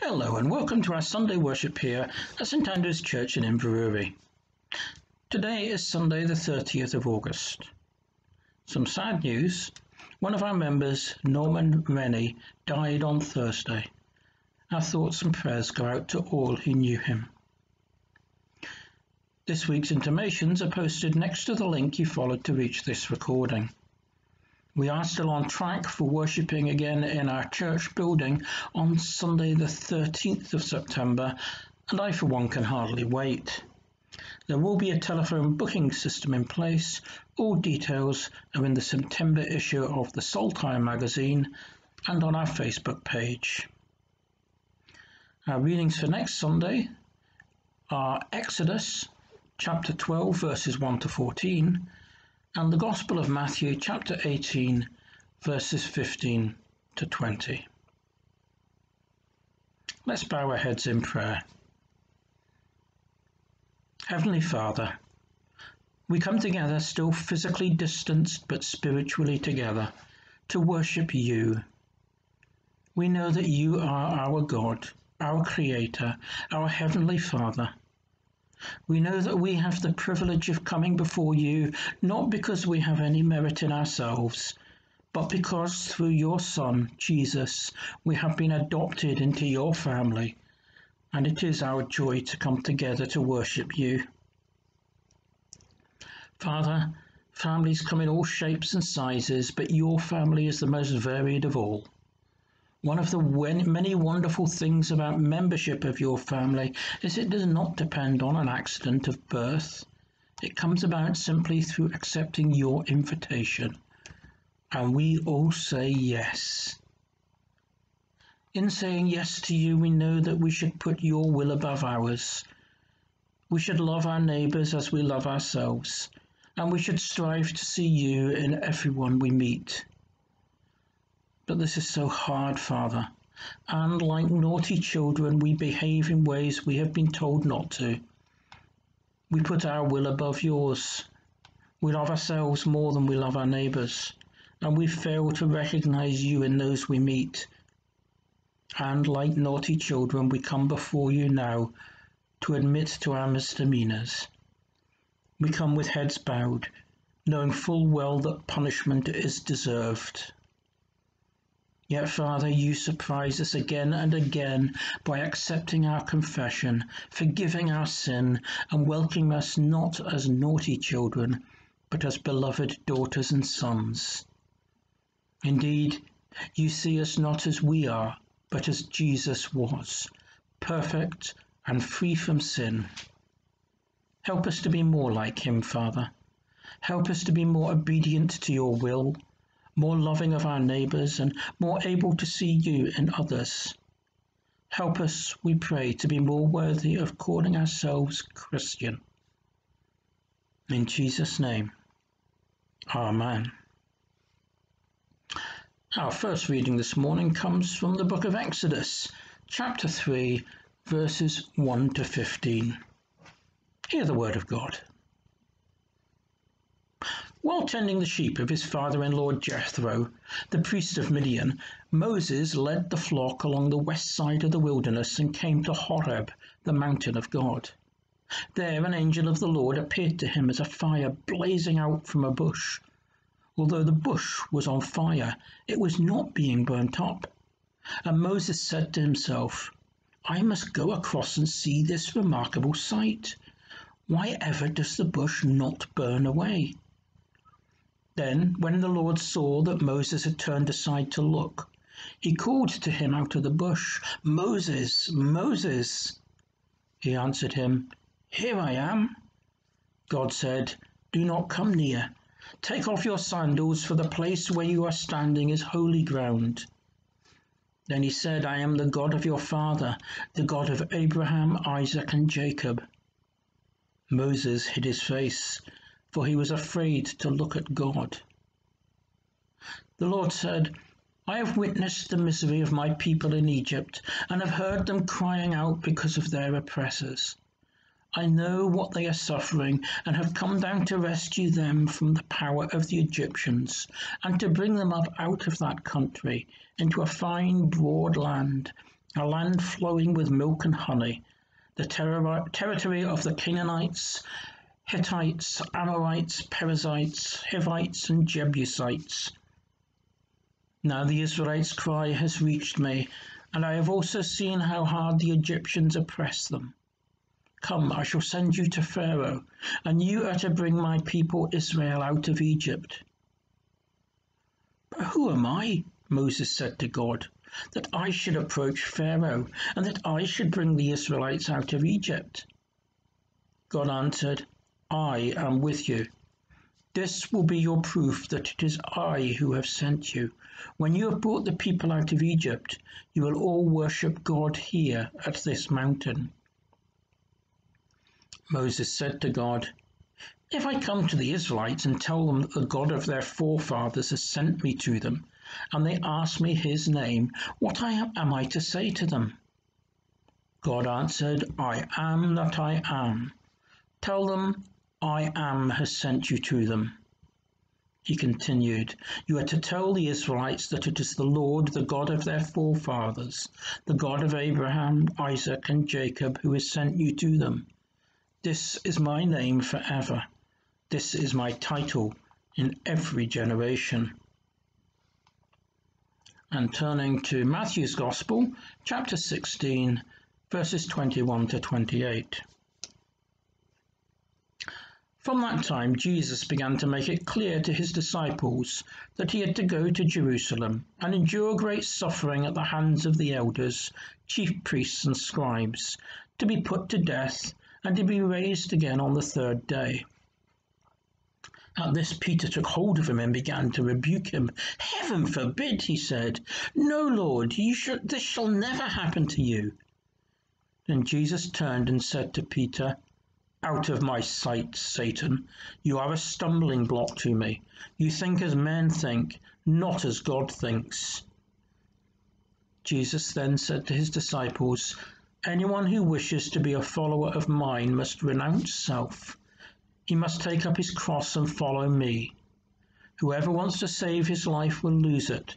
Hello and welcome to our Sunday worship here at St Andrew's Church in Inverurie. Today is Sunday the 30th of August. Some sad news. One of our members, Norman Rennie, died on Thursday. Our thoughts and prayers go out to all who knew him. This week's intimations are posted next to the link you followed to reach this recording. We are still on track for worshipping again in our church building on Sunday, the 13th of September, and I, for one, can hardly wait. There will be a telephone booking system in place. All details are in the September issue of the Saltire magazine and on our Facebook page. Our readings for next Sunday are Exodus chapter 12, verses 1 to 14 and the Gospel of Matthew, chapter 18, verses 15 to 20. Let's bow our heads in prayer. Heavenly Father, we come together still physically distanced but spiritually together to worship you. We know that you are our God, our Creator, our Heavenly Father we know that we have the privilege of coming before you not because we have any merit in ourselves, but because through your Son, Jesus, we have been adopted into your family, and it is our joy to come together to worship you. Father, families come in all shapes and sizes, but your family is the most varied of all. One of the many wonderful things about membership of your family is it does not depend on an accident of birth. It comes about simply through accepting your invitation. And we all say yes. In saying yes to you, we know that we should put your will above ours. We should love our neighbours as we love ourselves, and we should strive to see you in everyone we meet. But this is so hard, Father, and like naughty children, we behave in ways we have been told not to. We put our will above yours. We love ourselves more than we love our neighbours, and we fail to recognise you in those we meet. And like naughty children, we come before you now to admit to our misdemeanours. We come with heads bowed, knowing full well that punishment is deserved. Yet, Father, you surprise us again and again by accepting our confession, forgiving our sin, and welcoming us not as naughty children, but as beloved daughters and sons. Indeed, you see us not as we are, but as Jesus was, perfect and free from sin. Help us to be more like him, Father. Help us to be more obedient to your will more loving of our neighbours, and more able to see you in others. Help us, we pray, to be more worthy of calling ourselves Christian. In Jesus' name, Amen. Our first reading this morning comes from the book of Exodus, chapter 3, verses 1 to 15. Hear the word of God. While tending the sheep of his father-in-law Jethro, the priest of Midian, Moses led the flock along the west side of the wilderness and came to Horeb, the mountain of God. There an angel of the Lord appeared to him as a fire blazing out from a bush. Although the bush was on fire, it was not being burnt up. And Moses said to himself, I must go across and see this remarkable sight. Why ever does the bush not burn away? Then, when the Lord saw that Moses had turned aside to look, he called to him out of the bush, Moses, Moses. He answered him, Here I am. God said, Do not come near. Take off your sandals, for the place where you are standing is holy ground. Then he said, I am the God of your father, the God of Abraham, Isaac, and Jacob. Moses hid his face for he was afraid to look at God. The Lord said, I have witnessed the misery of my people in Egypt, and have heard them crying out because of their oppressors. I know what they are suffering, and have come down to rescue them from the power of the Egyptians, and to bring them up out of that country into a fine broad land, a land flowing with milk and honey, the ter- territory of the Canaanites, Hittites, Amorites, Perizzites, Hivites, and Jebusites. Now the Israelites' cry has reached me, and I have also seen how hard the Egyptians oppress them. Come, I shall send you to Pharaoh, and you are to bring my people Israel out of Egypt. But who am I, Moses said to God, that I should approach Pharaoh, and that I should bring the Israelites out of Egypt? God answered, I am with you. This will be your proof that it is I who have sent you. When you have brought the people out of Egypt, you will all worship God here at this mountain. Moses said to God, if I come to the Israelites and tell them that the God of their forefathers has sent me to them, and they ask me his name, what am I to say to them? God answered, I am that I am. Tell them, I am has sent you to them. He continued, You are to tell the Israelites that it is the Lord, the God of their forefathers, the God of Abraham, Isaac, and Jacob, who has sent you to them. This is my name forever this is my title in every generation. And turning to Matthew's Gospel, chapter 16, verses 21 to 28. From that time, Jesus began to make it clear to his disciples that he had to go to Jerusalem and endure great suffering at the hands of the elders, chief priests, and scribes, to be put to death and to be raised again on the third day. At this, Peter took hold of him and began to rebuke him. Heaven forbid, he said. No, Lord, shall, this shall never happen to you. Then Jesus turned and said to Peter, Out of my sight, Satan. You are a stumbling block to me. You think as men think, not as God thinks. Jesus then said to his disciples, Anyone who wishes to be a follower of mine must renounce self he must take up his cross and follow me. Whoever wants to save his life will lose it,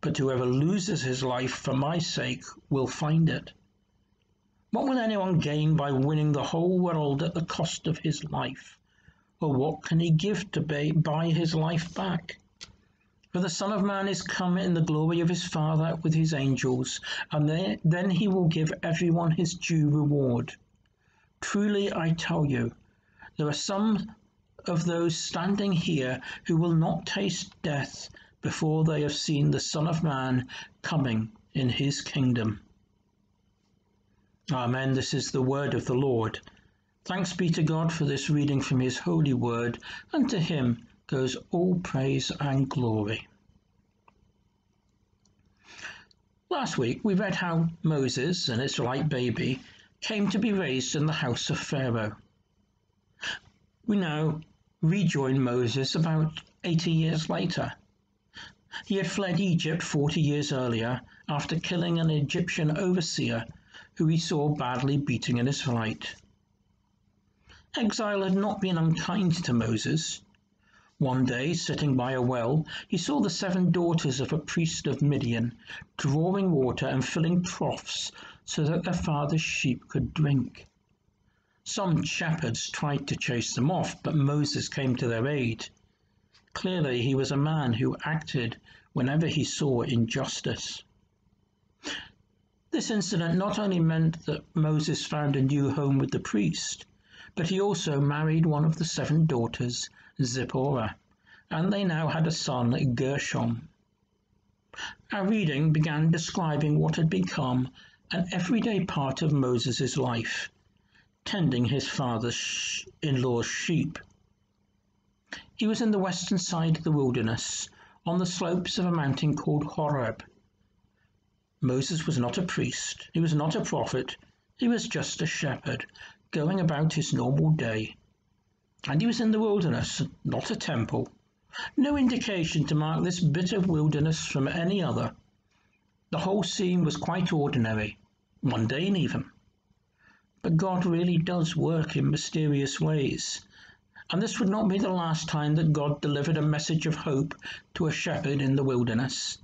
but whoever loses his life for my sake will find it. What will anyone gain by winning the whole world at the cost of his life? Or what can he give to buy his life back? For the Son of Man is come in the glory of his Father with his angels, and then he will give everyone his due reward. Truly I tell you, there are some of those standing here who will not taste death before they have seen the Son of Man coming in his kingdom. Amen. This is the word of the Lord. Thanks be to God for this reading from his holy word, and to him goes all praise and glory. Last week we read how Moses, an Israelite baby, came to be raised in the house of Pharaoh. We now rejoin Moses about 80 years later. He had fled Egypt 40 years earlier after killing an Egyptian overseer who he saw badly beating in his flight. Exile had not been unkind to Moses. One day, sitting by a well, he saw the seven daughters of a priest of Midian drawing water and filling troughs so that their father's sheep could drink. Some shepherds tried to chase them off, but Moses came to their aid. Clearly, he was a man who acted whenever he saw injustice. This incident not only meant that Moses found a new home with the priest, but he also married one of the seven daughters, Zipporah, and they now had a son, Gershom. Our reading began describing what had become an everyday part of Moses' life tending his father-in-law's sheep. He was in the western side of the wilderness, on the slopes of a mountain called Horeb. Moses was not a priest, he was not a prophet, he was just a shepherd, going about his normal day. And he was in the wilderness, not a temple. No indication to mark this bit of wilderness from any other. The whole scene was quite ordinary, mundane even. But God really does work in mysterious ways. And this would not be the last time that God delivered a message of hope to a shepherd in the wilderness.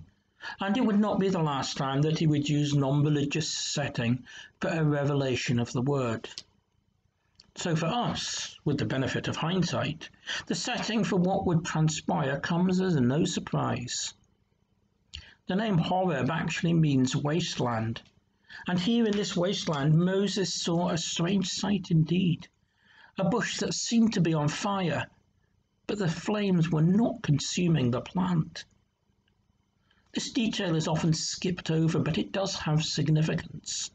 And it would not be the last time that he would use non-religious setting for a revelation of the word. So for us, with the benefit of hindsight, the setting for what would transpire comes as no surprise. The name Horeb actually means wasteland, and here in this wasteland Moses saw a strange sight indeed, a bush that seemed to be on fire, but the flames were not consuming the plant. This detail is often skipped over, but it does have significance.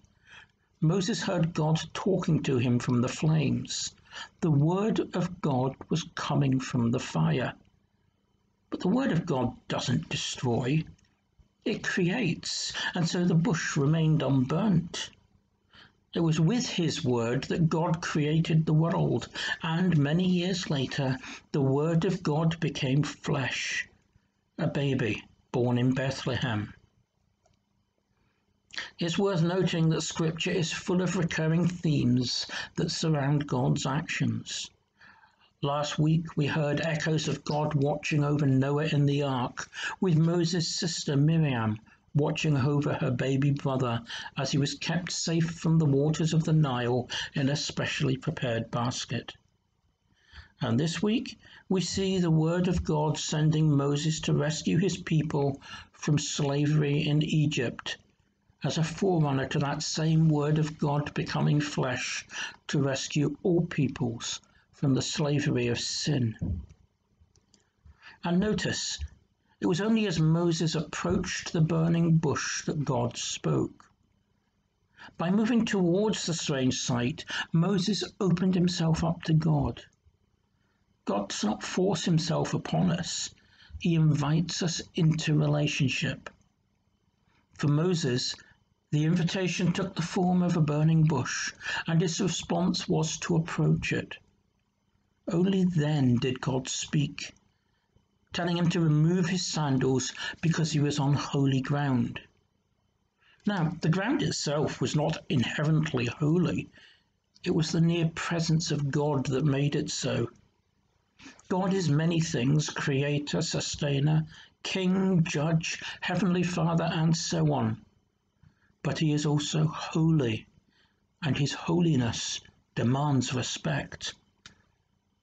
Moses heard God talking to him from the flames. The word of God was coming from the fire. But the word of God doesn't destroy, it creates, and so the bush remained unburnt. It was with his word that God created the world, and many years later, the word of God became flesh, a baby born in Bethlehem. It's worth noting that Scripture is full of recurring themes that surround God's actions. Last week we heard echoes of God watching over Noah in the ark, with Moses' sister Miriam watching over her baby brother as he was kept safe from the waters of the Nile in a specially prepared basket. And this week we see the word of God sending Moses to rescue his people from slavery in Egypt as a forerunner to that same word of God becoming flesh to rescue all peoples from the slavery of sin. And notice, it was only as Moses approached the burning bush that God spoke. By moving towards the strange sight, Moses opened himself up to God. God does not force himself upon us, he invites us into relationship. For Moses, the invitation took the form of a burning bush, and his response was to approach it. Only then did God speak, telling him to remove his sandals because he was on holy ground. Now, the ground itself was not inherently holy, it was the near presence of God that made it so. God is many things creator, sustainer, king, judge, heavenly father, and so on but he is also holy, and his holiness demands respect.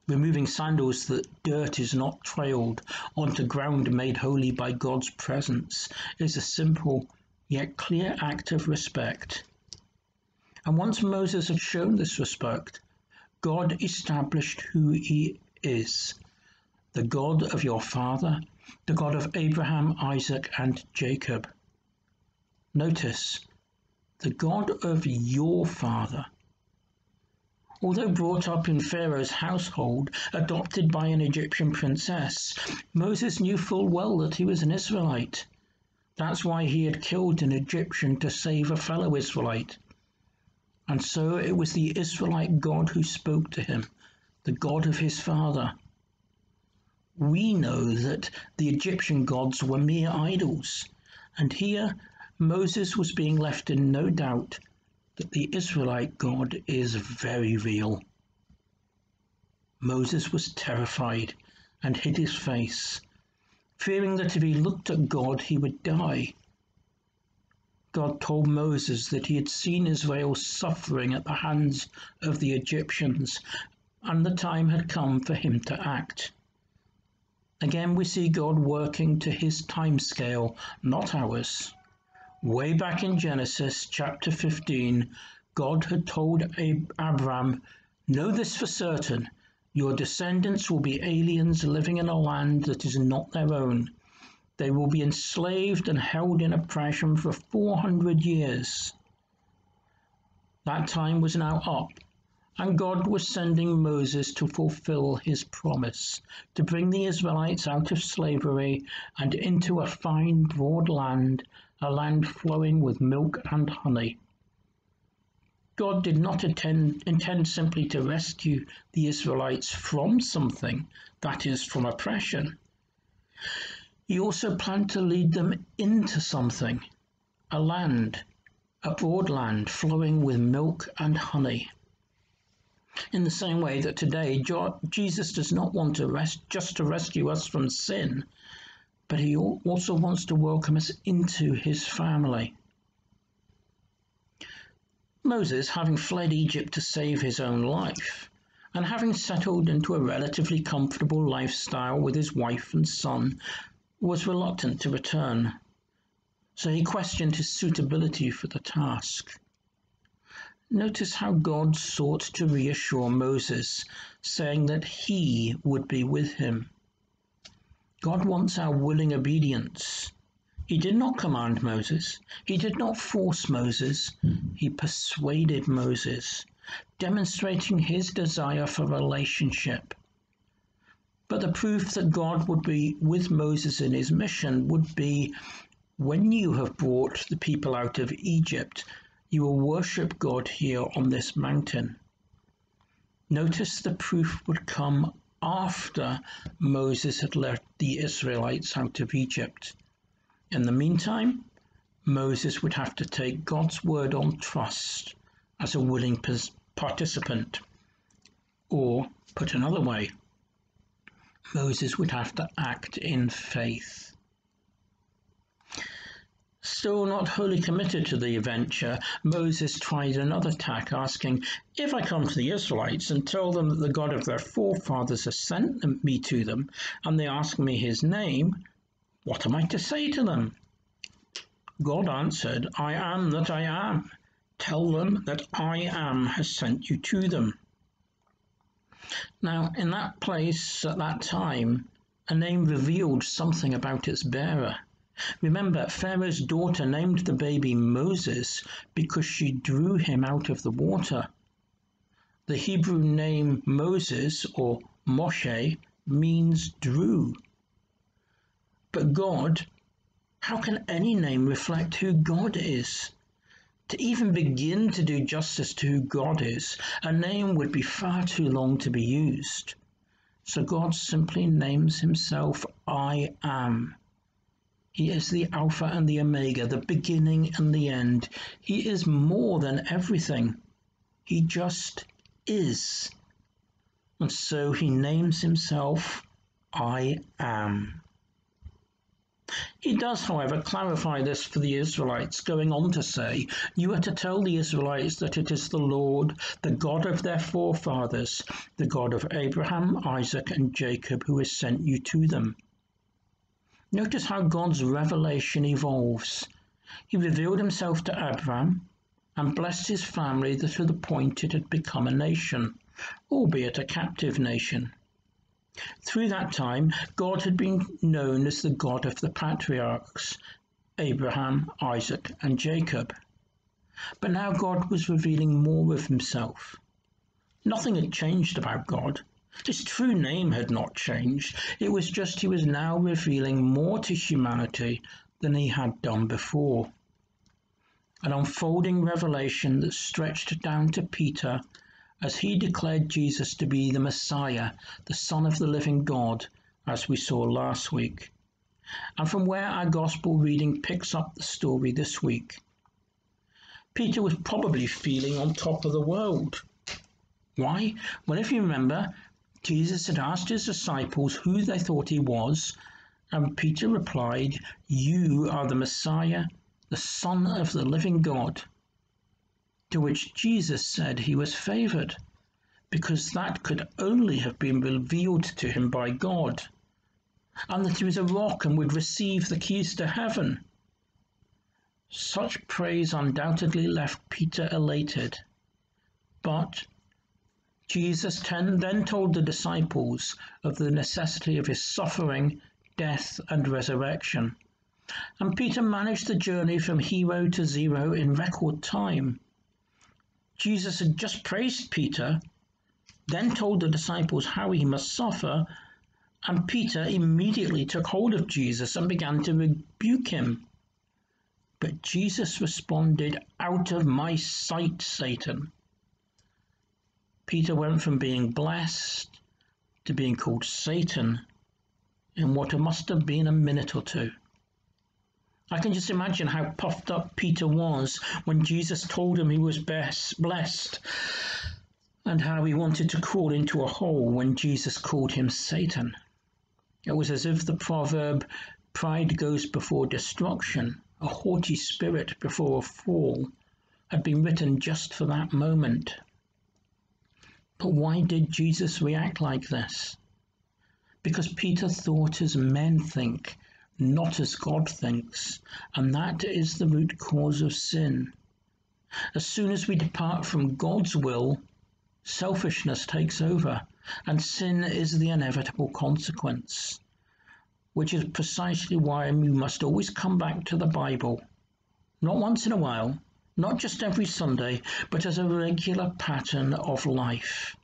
Removing sandals that dirt is not trailed onto ground made holy by God's presence is a simple yet clear act of respect. And once Moses had shown this respect, God established who he is the God of your father, the God of Abraham, Isaac, and Jacob. Notice the God of your father. Although brought up in Pharaoh's household, adopted by an Egyptian princess, Moses knew full well that he was an Israelite. That's why he had killed an Egyptian to save a fellow Israelite. And so it was the Israelite God who spoke to him, the God of his father. We know that the Egyptian gods were mere idols, and here Moses was being left in no doubt that the Israelite God is very real. Moses was terrified and hid his face, fearing that if he looked at God, he would die. God told Moses that he had seen Israel suffering at the hands of the Egyptians, and the time had come for him to act. Again, we see God working to his time scale, not ours. Way back in Genesis chapter 15, God had told Abram, Know this for certain, your descendants will be aliens living in a land that is not their own. They will be enslaved and held in oppression for 400 years. That time was now up, and God was sending Moses to fulfill his promise to bring the Israelites out of slavery and into a fine, broad land a land flowing with milk and honey. God did not intend, intend simply to rescue the Israelites from something, that is, from oppression. He also planned to lead them into something, a land, a broad land flowing with milk and honey. In the same way that today Jesus does not want to rest, just to rescue us from sin, but he also wants to welcome us into his family. Moses, having fled Egypt to save his own life, and having settled into a relatively comfortable lifestyle with his wife and son, was reluctant to return. So he questioned his suitability for the task. Notice how God sought to reassure Moses, saying that he would be with him. God wants our willing obedience. He did not command Moses. He did not force Moses. He persuaded Moses, demonstrating his desire for relationship. But the proof that God would be with Moses in his mission would be when you have brought the people out of Egypt, you will worship God here on this mountain. Notice the proof would come after Moses had led the Israelites out of Egypt. In the meantime, Moses would have to take God's word on trust as a willing participant. Or, put another way, Moses would have to act in faith. Still not wholly committed to the venture, Moses tried another tack, asking, If I come to the Israelites and tell them that the God of their forefathers has sent me to them, and they ask me his name, what am I to say to them? God answered, I am that I am. Tell them that I am has sent you to them. Now, in that place at that time, a name revealed something about its bearer. Remember, Pharaoh's daughter named the baby Moses because she drew him out of the water. The Hebrew name Moses or Moshe means drew. But God, how can any name reflect who God is? To even begin to do justice to who God is, a name would be far too long to be used. So God simply names himself I am. He is the Alpha and the Omega, the beginning and the end. He is more than everything. He just is. And so he names himself I am. He does, however, clarify this for the Israelites, going on to say, You are to tell the Israelites that it is the Lord, the God of their forefathers, the God of Abraham, Isaac, and Jacob, who has sent you to them. Notice how God's revelation evolves. He revealed himself to Abraham and blessed his family that to the point it had become a nation, albeit a captive nation. Through that time, God had been known as the God of the patriarchs Abraham, Isaac, and Jacob. But now God was revealing more of himself. Nothing had changed about God. His true name had not changed. It was just he was now revealing more to humanity than he had done before. An unfolding revelation that stretched down to Peter as he declared Jesus to be the Messiah, the Son of the living God, as we saw last week. And from where our gospel reading picks up the story this week. Peter was probably feeling on top of the world. Why? Well, if you remember, Jesus had asked his disciples who they thought he was, and Peter replied, You are the Messiah, the Son of the living God. To which Jesus said he was favored, because that could only have been revealed to him by God, and that he was a rock and would receive the keys to heaven. Such praise undoubtedly left Peter elated. But Jesus then told the disciples of the necessity of his suffering, death, and resurrection. And Peter managed the journey from hero to zero in record time. Jesus had just praised Peter, then told the disciples how he must suffer, and Peter immediately took hold of Jesus and began to rebuke him. But Jesus responded, Out of my sight, Satan. Peter went from being blessed to being called Satan in what must have been a minute or two. I can just imagine how puffed up Peter was when Jesus told him he was best blessed, and how he wanted to crawl into a hole when Jesus called him Satan. It was as if the proverb, pride goes before destruction, a haughty spirit before a fall, had been written just for that moment. But why did Jesus react like this? Because Peter thought as men think, not as God thinks, and that is the root cause of sin. As soon as we depart from God's will, selfishness takes over, and sin is the inevitable consequence, which is precisely why we must always come back to the Bible, not once in a while, not just every Sunday, but as a regular pattern of life.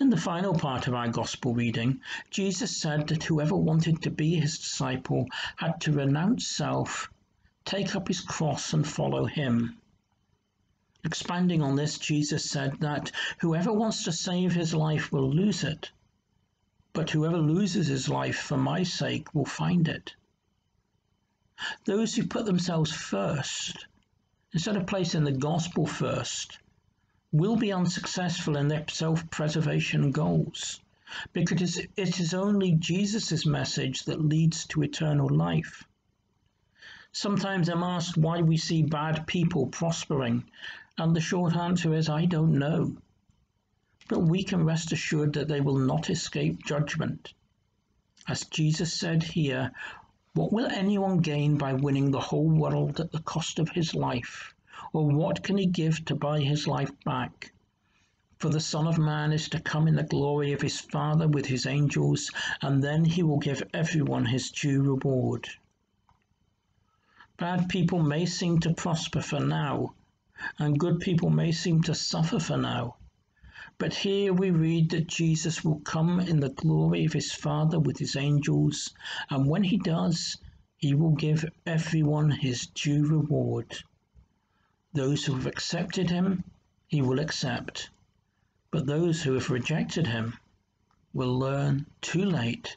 In the final part of our Gospel reading, Jesus said that whoever wanted to be his disciple had to renounce self, take up his cross, and follow him. Expanding on this, Jesus said that whoever wants to save his life will lose it, but whoever loses his life for my sake will find it. Those who put themselves first, instead of placing the gospel first, will be unsuccessful in their self preservation goals because it is only Jesus' message that leads to eternal life. Sometimes I'm asked why we see bad people prospering, and the short answer is I don't know. But we can rest assured that they will not escape judgment. As Jesus said here, what will anyone gain by winning the whole world at the cost of his life? Or what can he give to buy his life back? For the Son of Man is to come in the glory of his Father with his angels, and then he will give everyone his due reward. Bad people may seem to prosper for now, and good people may seem to suffer for now. But here we read that Jesus will come in the glory of his Father with his angels, and when he does, he will give everyone his due reward. Those who have accepted him, he will accept, but those who have rejected him will learn too late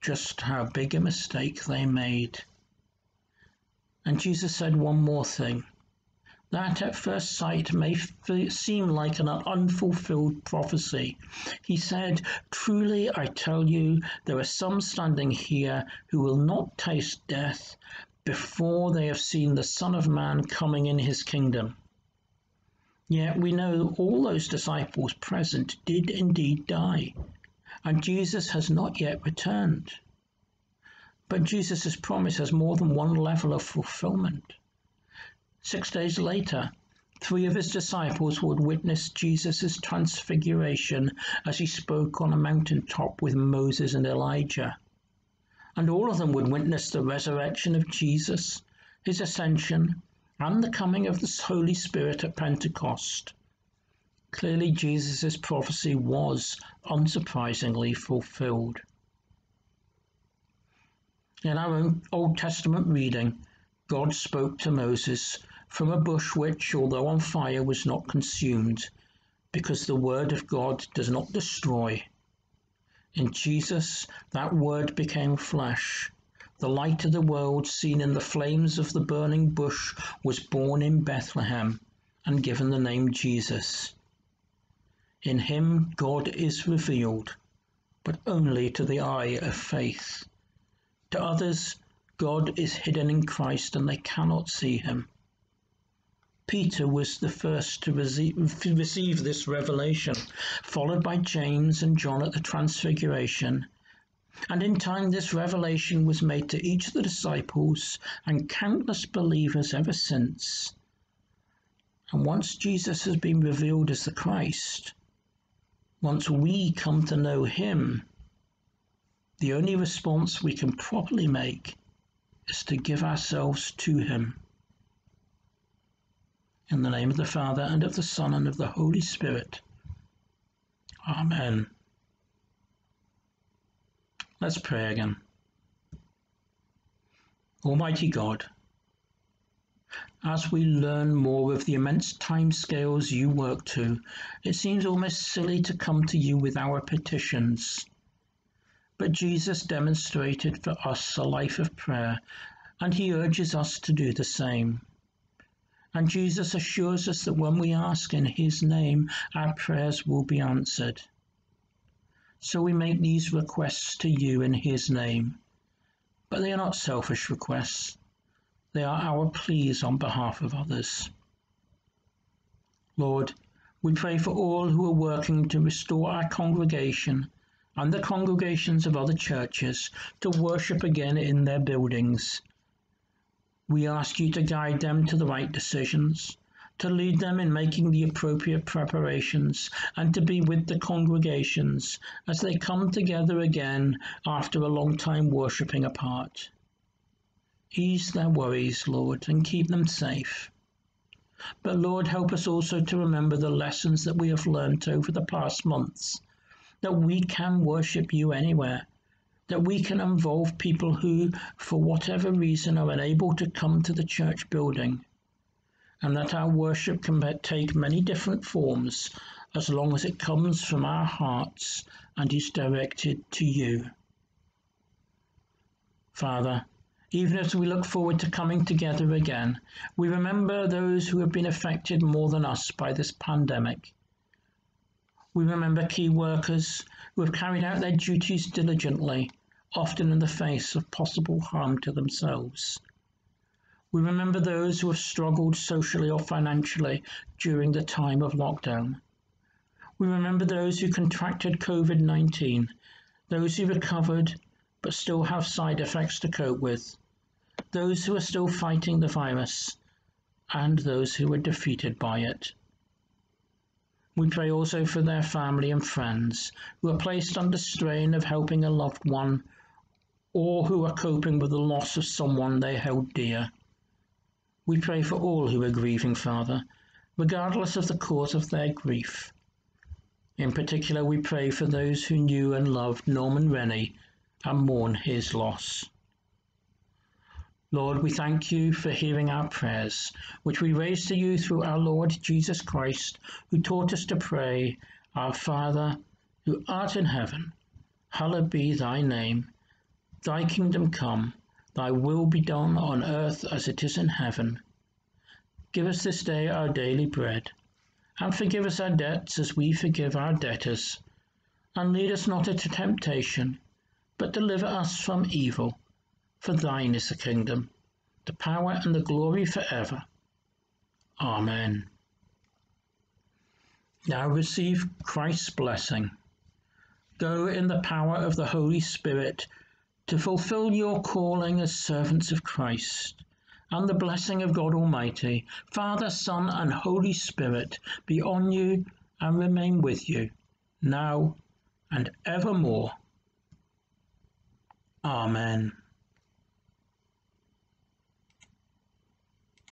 just how big a mistake they made. And Jesus said one more thing that at first sight may seem like an unfulfilled prophecy. He said, Truly I tell you, there are some standing here who will not taste death before they have seen the Son of Man coming in his kingdom. Yet we know all those disciples present did indeed die, and Jesus has not yet returned. But Jesus' promise has more than one level of fulfillment. Six days later, three of his disciples would witness Jesus' transfiguration as he spoke on a mountaintop with Moses and Elijah. And all of them would witness the resurrection of Jesus, his ascension, and the coming of the Holy Spirit at Pentecost. Clearly, Jesus' prophecy was unsurprisingly fulfilled. In our Old Testament reading, God spoke to Moses from a bush which, although on fire, was not consumed, because the word of God does not destroy. In Jesus, that word became flesh. The light of the world, seen in the flames of the burning bush, was born in Bethlehem and given the name Jesus. In him, God is revealed, but only to the eye of faith. To others, God is hidden in Christ and they cannot see him. Peter was the first to receive this revelation, followed by James and John at the Transfiguration. And in time, this revelation was made to each of the disciples and countless believers ever since. And once Jesus has been revealed as the Christ, once we come to know him, the only response we can properly make is to give ourselves to him. In the name of the Father, and of the Son, and of the Holy Spirit. Amen. Let's pray again. Almighty God, as we learn more of the immense time scales you work to, it seems almost silly to come to you with our petitions. But Jesus demonstrated for us a life of prayer, and he urges us to do the same. And Jesus assures us that when we ask in His name, our prayers will be answered. So we make these requests to you in His name. but they are not selfish requests. They are our pleas on behalf of others. Lord, we pray for all who are working to restore our congregation and the congregations of other churches to worship again in their buildings. We ask you to guide them to the right decisions, to lead them in making the appropriate preparations, and to be with the congregations as they come together again after a long time worshipping apart. Ease their worries, Lord, and keep them safe. But Lord, help us also to remember the lessons that we have learnt over the past months that we can worship you anywhere, that we can involve people who, for whatever reason, are unable to come to the church building, and that our worship can take many different forms as long as it comes from our hearts and is directed to you. Father, even as we look forward to coming together again, we remember those who have been affected more than us by this pandemic we remember key workers who have carried out their duties diligently, often in the face of possible harm to themselves. We remember those who have struggled socially or financially during the time of lockdown. We remember those who contracted COVID 19, those who recovered but still have side effects to cope with, those who are still fighting the virus, and those who were defeated by it. We pray also for their family and friends who are placed under strain of helping a loved one or who are coping with the loss of someone they held dear. We pray for all who are grieving, Father, regardless of the cause of their grief. In particular, we pray for those who knew and loved Norman Rennie and mourn his loss. Lord, we thank you for hearing our prayers, which we raise to you through our Lord Jesus Christ, who taught us to pray, Our Father, who art in heaven, hallowed be thy name. Thy kingdom come, thy will be done on earth as it is in heaven. Give us this day our daily bread, and forgive us our debts as we forgive our debtors. And lead us not into temptation, but deliver us from evil. For thine is the kingdom, the power, and the glory forever. Amen. Now receive Christ's blessing. Go in the power of the Holy Spirit to fulfill your calling as servants of Christ. And the blessing of God Almighty, Father, Son, and Holy Spirit be on you and remain with you, now and evermore. Amen.